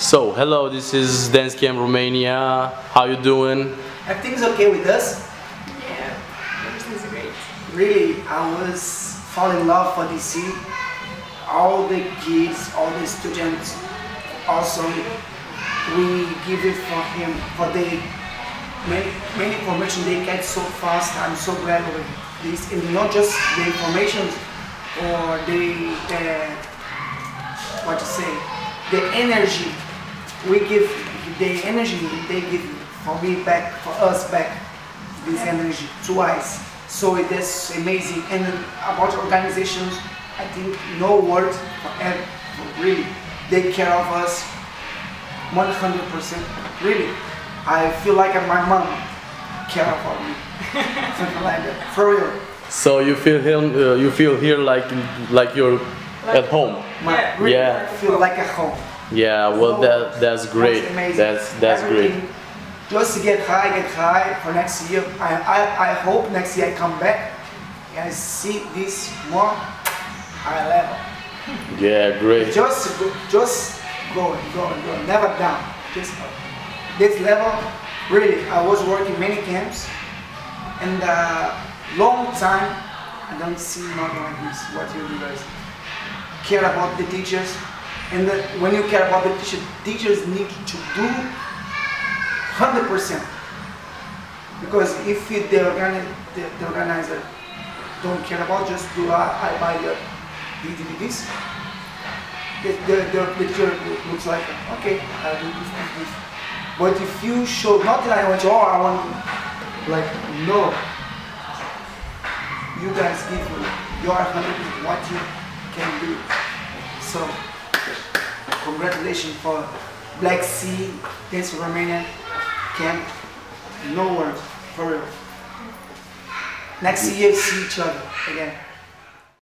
So, hello, this is Dance Camp Romania. How you doing? Everything's okay with us. Yeah, everything's great. Really, I was fall in love for DC. All the kids, all the students, also we give it for him for the many, many information they get so fast. I'm so glad with this, and not just the information or the, the what to say, the energy we give, the energy they give for me back, for us back, this energy twice. So it is amazing. And about organizations, I think no word for, ev- really. They care of us 100%. Really. I feel like my mom care about me. Something like that. For real. So you feel him? Uh, you feel here like like you're at home? My, Yeah. really, Yeah. I feel like at home. Yeah. Well, that that's great. That's amazing. That's that's great. Just to get high, get high for next year. I, I, I hope next year I come back and I see this more high level. Yeah, great. Just go, just go go go, never down. Just up. This level, really, I was working many camps and uh, long time I don't see nothing like this. What you guys care about the teachers, and when you care about the teacher, teachers need to do 100%. Because if the, organi- the, the organizer don't care about, just do uh, I buy the DVDs. The, the, the picture looks like, okay, I do this, this, this. But if you show not that I want oh, I want like, no. You guys give me your 100 what you can do. So, congratulations for Black Sea Dance Romania camp. No words, for real. Next year, see each other again.